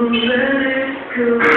let it go.